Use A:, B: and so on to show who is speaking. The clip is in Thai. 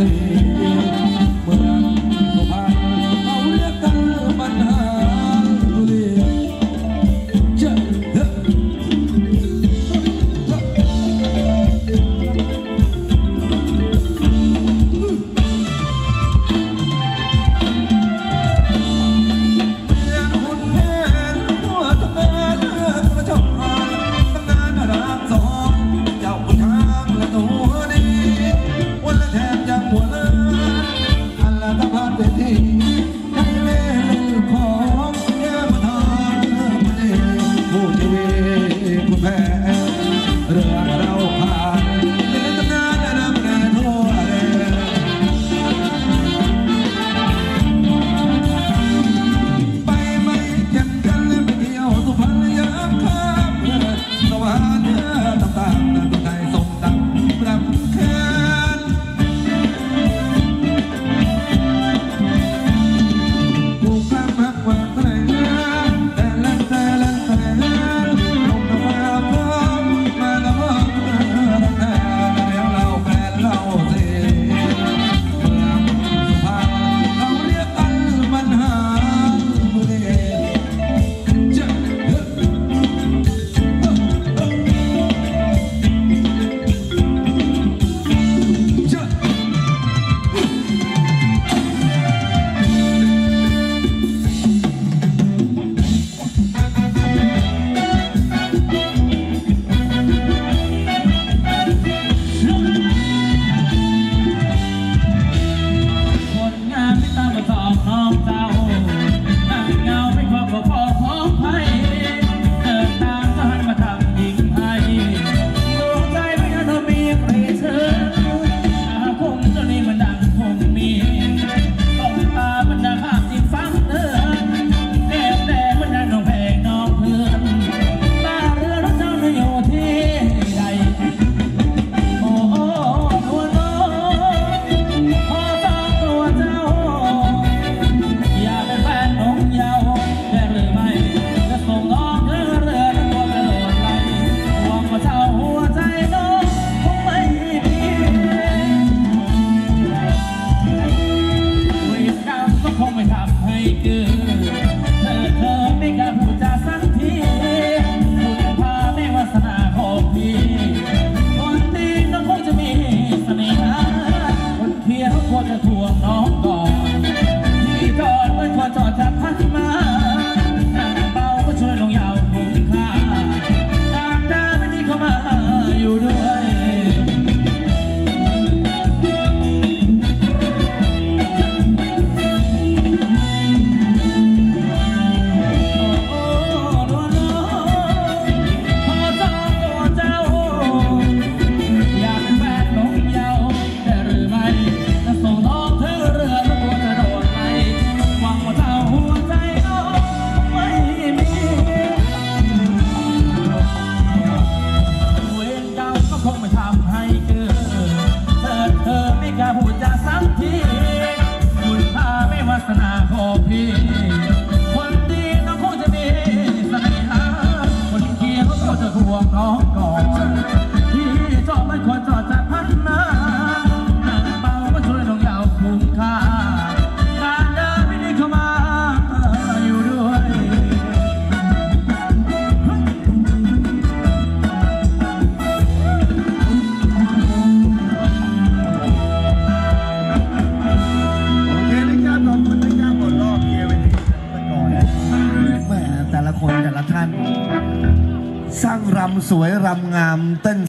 A: thing สวยรำงามเต้น